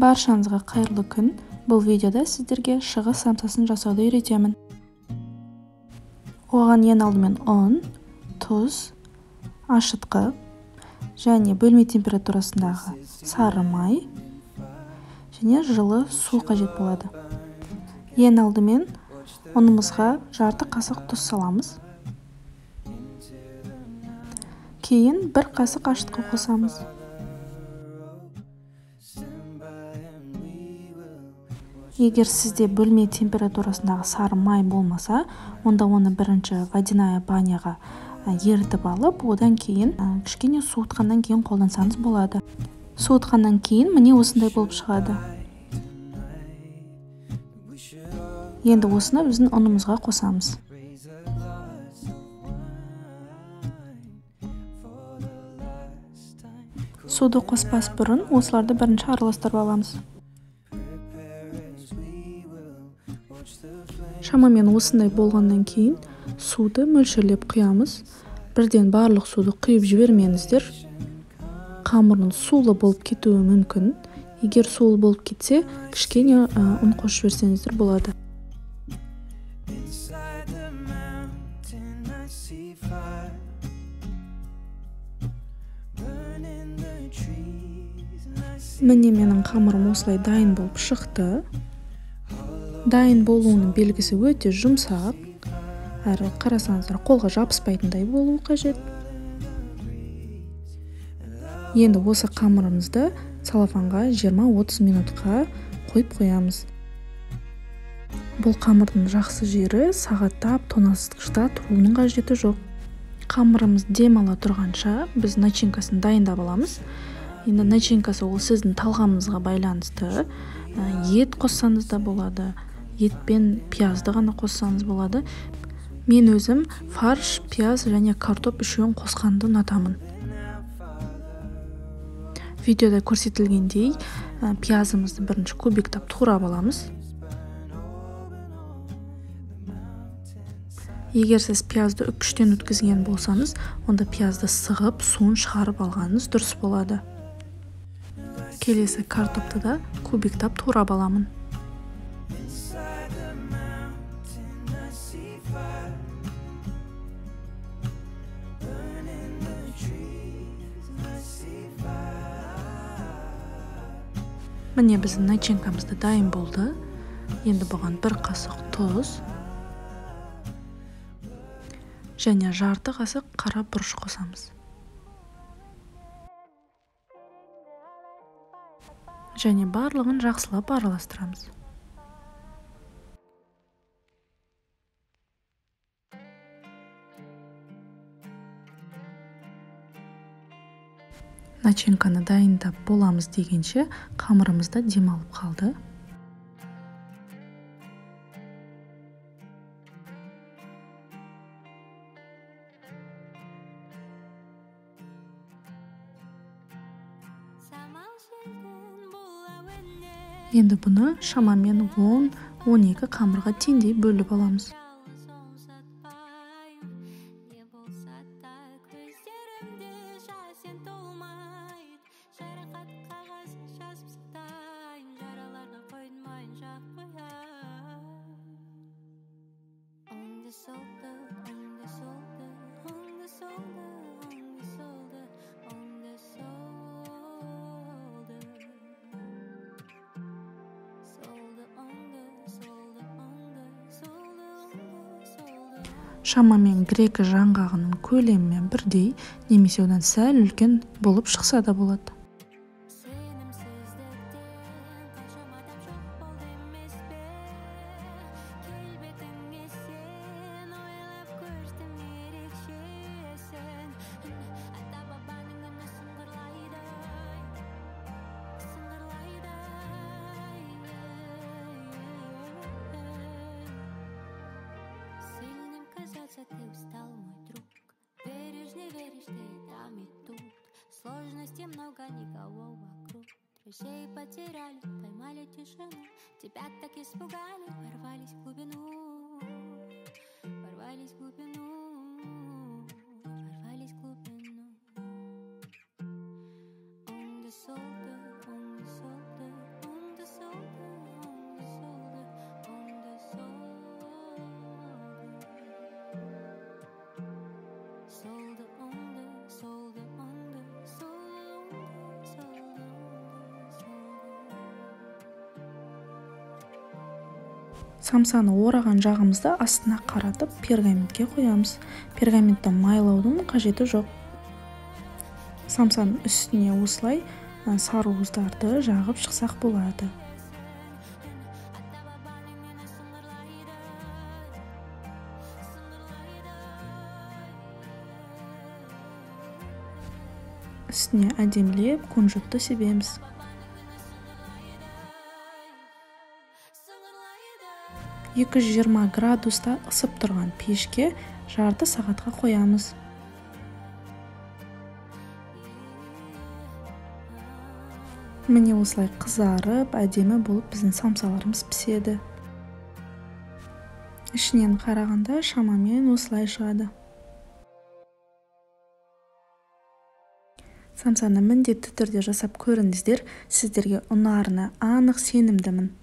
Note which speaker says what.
Speaker 1: баршаңызға қайырлы күн. Бұл видеода сіздерге шығыс самсасын жасауды үйретемін. Оған ең алдымен ұн тұз ашытқы және бөлме температурасындағы сары май және жылы су қажет болады. Ең алдымен ұнымызға жарты қасық тұз саламыз. Кейін бір қасық ашытқы қосамыз. Егер сізде бөлме температурасындағы сары май болмаса онда оны бірінші водяная баняға ерітіп алып одан кейін кішкене суытқаннан кейін қолдансаңыз болады. Суытқаннан кейін міне осындай болып шығады. Енді осыны біздің ұнымызға қосамыз. Суды қоспас бұрын осыларды бірінші араластырып аламыз. Шамамен осындай болғаннан кейін суды мөлшерлеп құямыз. Бірден барлық суды құйып жібермеңіздер. Қамырыңыз сулы болып кетуі мүмкін. Егер сулы болып кетсе кішкене ұн қосып жіберсеңіздер болады. Міне менің қамырым осылай дайын болып шықты. Дайын болуының белгісі өте жұмсақ. Әрі қарасаңыздар қолға жабыспайтындай болуы қажет. Енді осы қамырымызды целлофанға 20-30 минутқа қойып қоямыз. Бұл қамырдың жақсы жері сағаттап тоңазытқышта тұруының қажеті жоқ. Қамырымыз демала тұрғанша біз начинкасын дайындап аламыз. Енді начинкасы ол сіздің талғамыңызға байланысты ет қоссаңыз да болады ет пен пиязды ғана қоссаңыз болады. Мен өзім фарш пияз және картоп үшеуін қосқанды ұнатамын. Видеода көрсетілгендей пиязымызды бірінші кубиктап турап аламыз. Егер сіз пиязды үккіштен өткізген болсаңыз онда пиязды сығып суын шығарып алғаныңыз дұрыс болады. Келесі картопты да кубиктап турап аламын. Міне біздің начинкамыз да дайын болды. Енді бұған бір қасық тұз. Және жарты қасық қара бұрыш қосамыз. Және барлығын жақсылап араластырамыз. Начинканы дайындап боламыз дегенше қамырымыз да демалып қалды. Енді бұны шамамен 10-12 қамырға теңдей бөліп аламыз. Шамамен грек жаңғағының көлемімен бірдей немесе одан сәл үлкен болып шықса да болады.
Speaker 2: Кажется, ты устал, мой друг. Веришь, не веришь, ты там и тут. Сложностей много, никого вокруг. Друзей потеряли, поймали тишину. Тебя так испугали, ворвались в глубину. Ворвались в глубину
Speaker 1: самсаны ораған жағымызды астына қаратып пергаментке қоямыз. Пергаментті майлаудың қажеті жоқ. Самсаның үстіне осылай сарыуыздарды жағып шықсақ болады. Үстіне әдемілеп кунжутты себеміз. Екі жүз жиырма градуста ысып тұрған пешке жарты сағатқа қоямыз. Міне осылай қызарып әдемі болып біздің самсаларымыз піседі. Ішінен қарағанда шамамен осылай шығады. Самсаны міндетті түрде жасап көріңіздер сіздерге ұнарына анық сенімдімін.